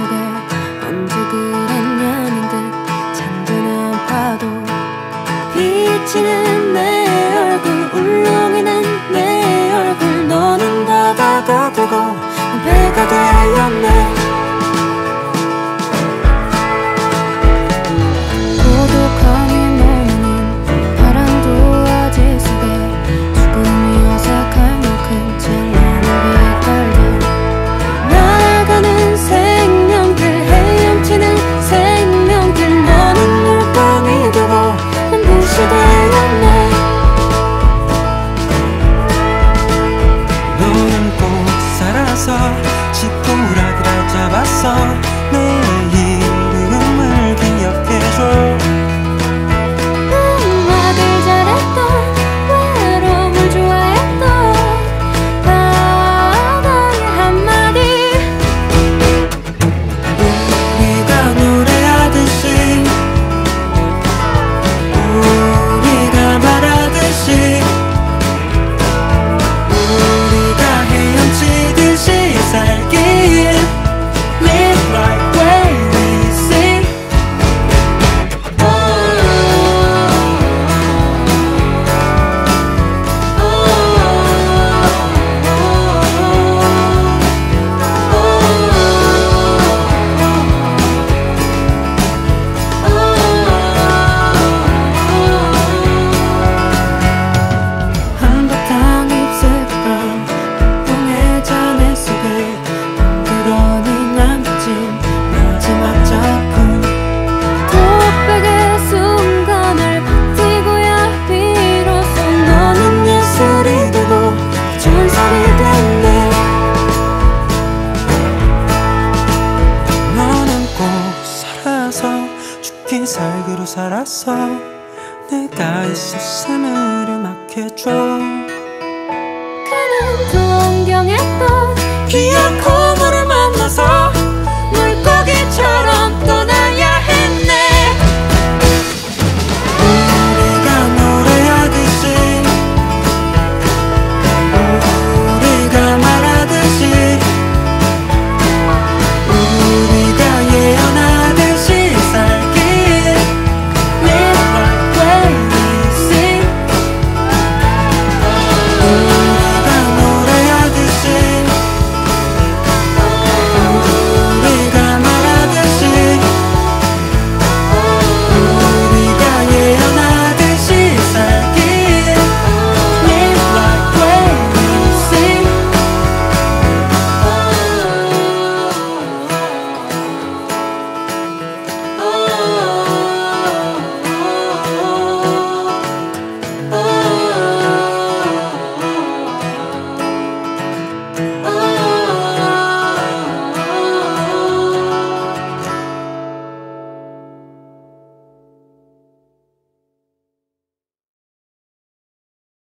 속에 언제 그랬냐는 듯 잠드는 파도 비치는 내 얼굴 울렁이는 내 얼굴. 너는 바다가 되고 배가 되었네. 긴 살기로 살았어 내가 있었음을 음악해줘